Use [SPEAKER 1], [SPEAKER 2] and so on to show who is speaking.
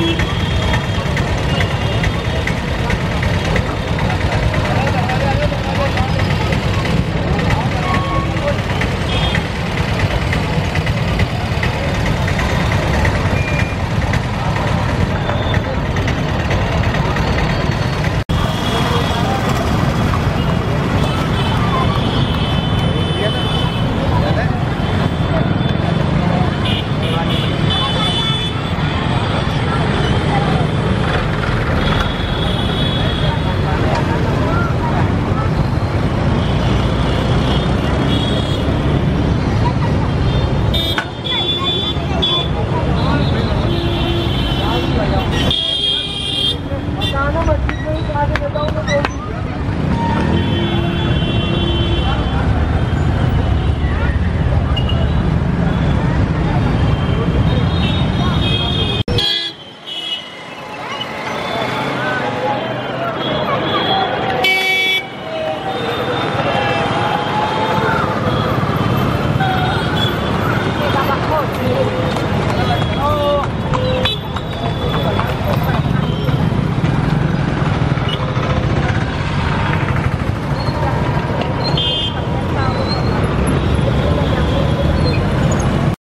[SPEAKER 1] You.